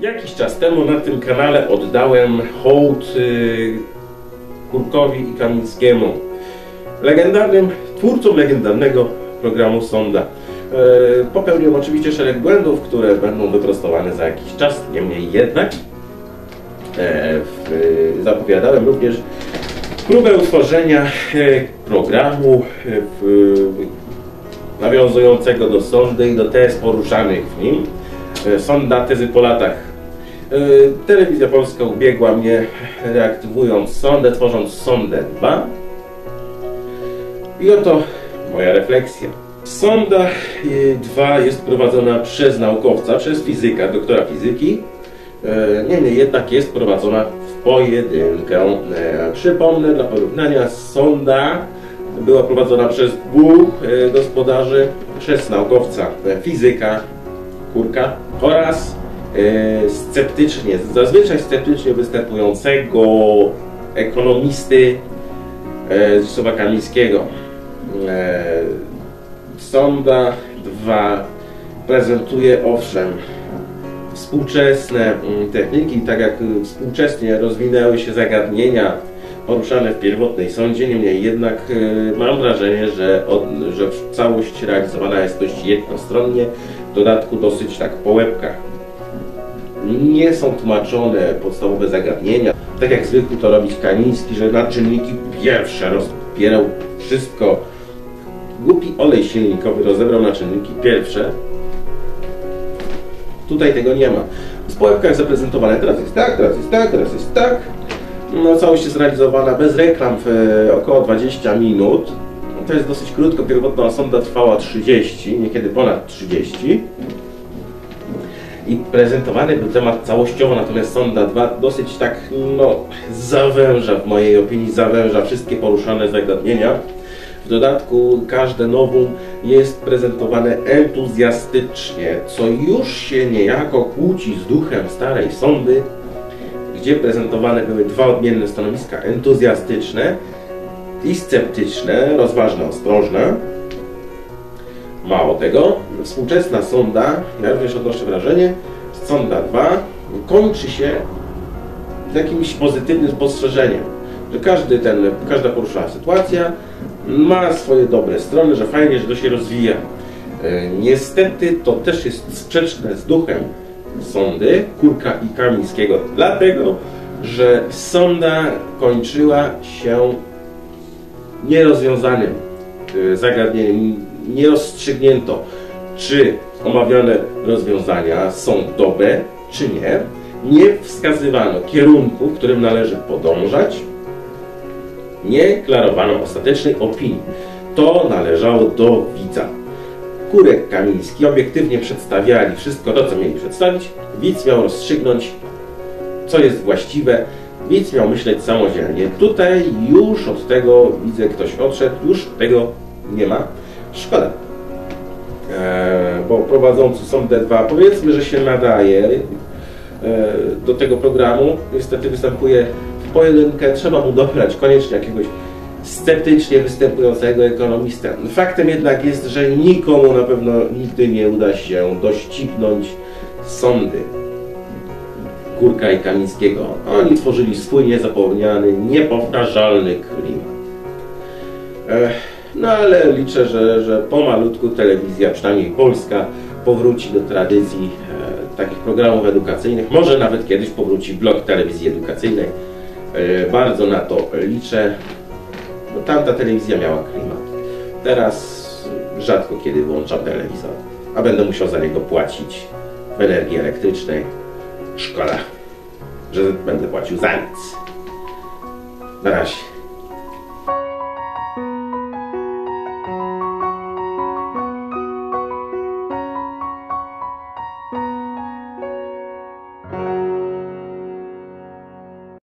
Jakiś czas temu na tym kanale oddałem hołd y, Kurkowi i Kamińskiemu, legendarnym twórcom legendarnego programu Sonda. E, Popełniłem oczywiście szereg błędów, które będą wyprostowane za jakiś czas, niemniej jednak e, zapowiadałem również próbę utworzenia e, programu nawiązującego do sondy i do tez poruszanych w nim. E, Sonda tezy po latach. E, Telewizja Polska ubiegła mnie reaktywując sondę, tworząc sondę 2. I oto moja refleksja. Sonda 2 jest prowadzona przez naukowca, przez fizyka, doktora fizyki. E, Niemniej jednak jest prowadzona w pojedynkę. E, Przypomnę dla porównania, sonda była prowadzona przez dwóch e, gospodarzy, przez naukowca e, fizyka, oraz e, sceptycznie, zazwyczaj sceptycznie występującego ekonomisty e, Zdzisława Kamińskiego. E, Sonda 2 prezentuje owszem współczesne mm, techniki, tak jak y, współczesnie rozwinęły się zagadnienia poruszane w pierwotnej sądzie, niemniej jednak y, mam wrażenie, że, od, że całość realizowana jest dość jednostronnie, w dodatku dosyć tak po łebkach. Nie są tłumaczone podstawowe zagadnienia, tak jak zwykł to robić Kamiński, że na czynniki pierwsze rozbierał wszystko. Głupi olej silnikowy rozebrał na czynniki pierwsze, Tutaj tego nie ma. W społeczkach zaprezentowane teraz jest tak, teraz jest tak, teraz jest tak. No, całość jest realizowana bez reklam w e, około 20 minut. To jest dosyć krótko, pierwotna sonda trwała 30, niekiedy ponad 30. I prezentowany był temat całościowo, natomiast sonda 2 dosyć tak, no, zawęża, w mojej opinii, zawęża wszystkie poruszane zagadnienia. W dodatku każde nowum jest prezentowane entuzjastycznie, co już się niejako kłóci z duchem starej sądy, gdzie prezentowane były dwa odmienne stanowiska entuzjastyczne i sceptyczne, rozważne, ostrożne. Mało tego, współczesna sonda, ja również odnoszę wrażenie, sonda 2 kończy się jakimś pozytywnym spostrzeżeniem, że każdy ten, każda poruszona sytuacja ma swoje dobre strony, że fajnie, że to się rozwija. E, Niestety to też jest sprzeczne z duchem sądy Kurka i Kamińskiego, dlatego, że sonda kończyła się nierozwiązanym e, zagadnieniem. Nie rozstrzygnięto, czy omawiane rozwiązania są dobre, czy nie. Nie wskazywano kierunku, w którym należy podążać, nie klarowano ostatecznej opinii. To należało do widza. Kurek Kamiński obiektywnie przedstawiali wszystko to, co mieli przedstawić. Widz miał rozstrzygnąć, co jest właściwe. Widz miał myśleć samodzielnie. Tutaj już od tego widzę ktoś odszedł, już tego nie ma. Szkoda. Eee, bo prowadzący są D2 powiedzmy, że się nadaje eee, do tego programu. Niestety występuje pojedynkę. Trzeba mu dobrać koniecznie jakiegoś sceptycznie występującego ekonomistę. Faktem jednak jest, że nikomu na pewno nigdy nie uda się doścignąć sądy Kurka i Kamińskiego. Oni tworzyli swój niezapomniany, niepowtarzalny klimat. Ech, no ale liczę, że, że pomalutku telewizja, przynajmniej polska, powróci do tradycji e, takich programów edukacyjnych. Może nawet kiedyś powróci blok telewizji edukacyjnej. E, bardzo na to liczę, bo tamta telewizja miała klimat. Teraz rzadko kiedy włączam telewizor, a będę musiał za niego płacić w energii elektrycznej. Szkoda, że będę płacił za nic. Na razie.